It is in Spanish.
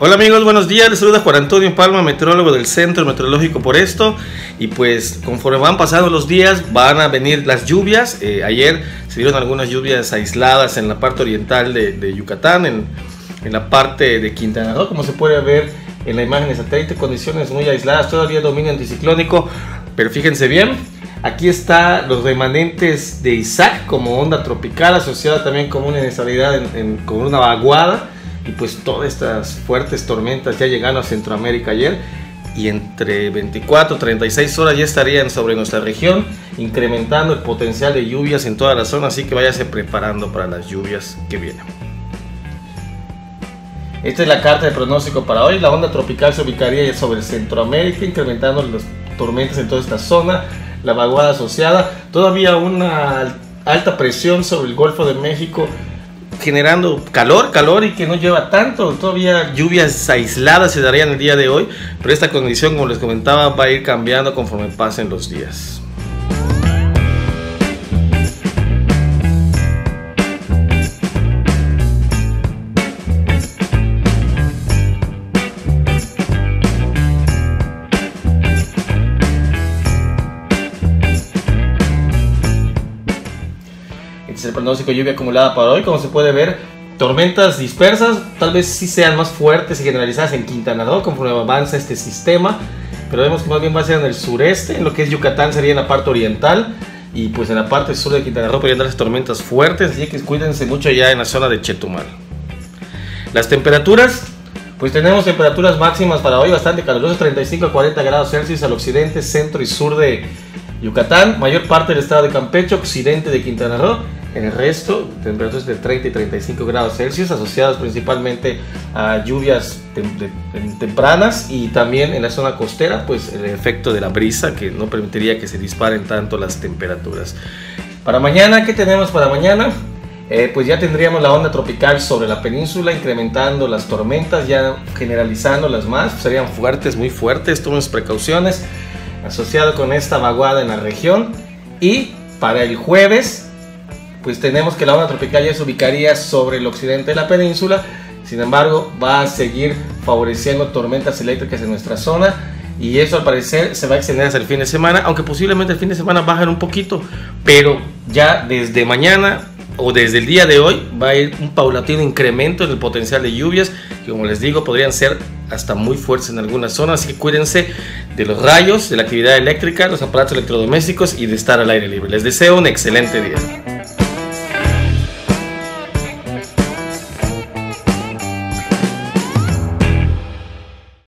Hola amigos, buenos días. Les saluda Juan Antonio Palma, meteorólogo del Centro Meteorológico por esto. Y pues conforme van pasando los días, van a venir las lluvias. Eh, ayer se vieron algunas lluvias aisladas en la parte oriental de, Yucatán, en, en, la parte de Quintana Roo, como se puede ver en la imagen de satélite, condiciones muy aisladas. Todavía dominio anticiclónico, pero fíjense bien. Aquí está los remanentes de Isaac como onda tropical asociada también con una inestabilidad con una vaguada y pues todas estas fuertes tormentas ya llegaron a Centroamérica ayer y entre 24 y 36 horas ya estarían sobre nuestra región, incrementando el potencial de lluvias en toda la zona, así que váyase preparando para las lluvias que vienen. Esta es la carta de pronóstico para hoy. La onda tropical se ubicaría sobre Centroamérica, incrementando las tormentas en toda esta zona, la vaguada asociada, todavía una alta presión sobre el Golfo de México generando calor, calor y que no lleva tanto. Todavía lluvias aisladas se darían el día de hoy, pero esta condición, como les comentaba, va a ir cambiando conforme pasen los días. El pronóstico de lluvia acumulada para hoy. Como se puede ver, tormentas dispersas, tal vez sí sean más fuertes y generalizadas en Quintana Roo conforme avanza este sistema. Pero vemos que más bien va a ser en el sureste, en lo que es Yucatán sería en la parte oriental. Y pues en la parte sur de Quintana Roo podrían darse tormentas fuertes, así que cuídense mucho ya en la zona de Chetumal. Las temperaturas, pues tenemos temperaturas máximas para hoy bastante calurosas, 35 a 40 grados Celsius al occidente, centro y sur de Yucatán, mayor parte del estado de Campeche, occidente de Quintana Roo en el resto, temperaturas de 30 y 35 grados Celsius, asociadas principalmente a lluvias tempranas y también en la zona costera, pues el efecto de la brisa que no permitiría que se disparen tanto las temperaturas. Para mañana, ¿qué tenemos para mañana? Eh, pues ya tendríamos la onda tropical sobre la península, incrementando las tormentas, ya generalizándolas más, serían fuertes, muy fuertes, tomen precauciones, asociado con esta vaguada en la región. Y para el jueves, pues tenemos que la onda tropical ya se ubicaría sobre el occidente de la península, sin embargo va a seguir favoreciendo tormentas eléctricas en nuestra zona y eso al parecer se va a extender hasta el fin de semana, aunque posiblemente el fin de semana bajen un poquito, pero ya desde mañana o desde el día de hoy va a ir un paulatino incremento en el potencial de lluvias que como les digo podrían ser hasta muy fuertes en algunas zonas, así que cuídense de los rayos, de la actividad eléctrica, los aparatos electrodomésticos y de estar al aire libre. Les deseo un excelente día.